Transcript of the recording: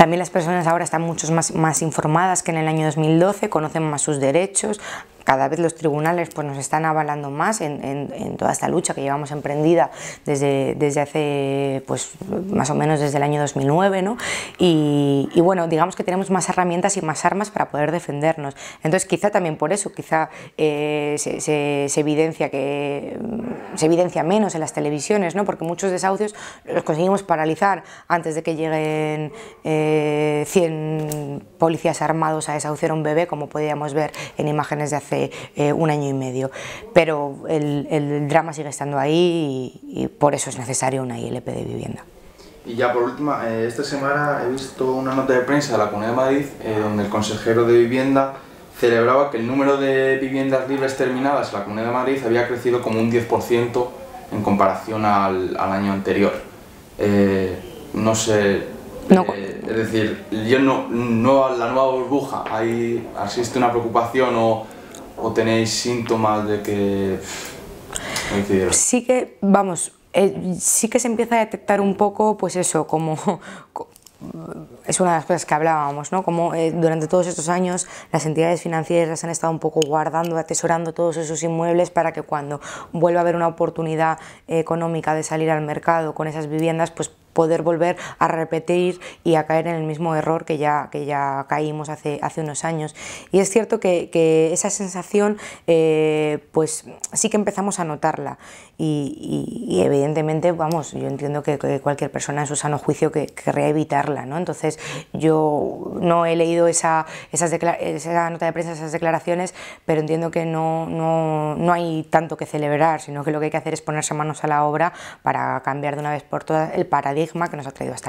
También las personas ahora están mucho más, más informadas que en el año 2012, conocen más sus derechos, cada vez los tribunales pues, nos están avalando más en, en, toda esta lucha que llevamos emprendida desde, desde hace, pues más o menos desde el año 2009, ¿no? Y, bueno, digamos que tenemos más herramientas y más armas para poder defendernos. Entonces quizá también por eso, quizá eh, se, evidencia que se evidencia menos en las televisiones, ¿no? Porque muchos desahucios los conseguimos paralizar antes de que lleguen eh, 100 policías armados a desahuciar un bebé, como podíamos ver en imágenes de hace hace eh, un año y medio. Pero el, el drama sigue estando ahí y, y, por eso es necesario una ILP de vivienda. Y ya por último, eh, esta semana he visto una nota de prensa de la Comunidad de Madrid eh, donde el consejero de Vivienda celebraba que el número de viviendas libres terminadas en la Comunidad de Madrid había crecido como un 10% en comparación al, al año anterior. Eh, no sé, no. Eh, es decir, yo no, no, la nueva burbuja, hay, existe una preocupación o o tenéis síntomas de que coincidieron? Sí que, vamos, eh, sí que se empieza a detectar un poco, pues eso, como, es una de las cosas que hablábamos, ¿no? Como eh, durante todos estos años las entidades financieras han estado un poco guardando, atesorando todos esos inmuebles para que cuando vuelva a haber una oportunidad económica de salir al mercado con esas viviendas, pues poder volver a repetir y a caer en el mismo error que ya, que ya caímos hace, hace unos años. Y es cierto que, que esa sensación, eh, pues sí que empezamos a notarla y, y, y, evidentemente, vamos, yo entiendo que, que, cualquier persona en su sano juicio que querría evitarla, ¿no? Entonces yo no he leído esa, esas esa nota de prensa, esas declaraciones, pero entiendo que no, no, no hay tanto que celebrar, sino que lo que hay que hacer es ponerse manos a la obra para cambiar de una vez por todas el que nos ha traído hasta aquí.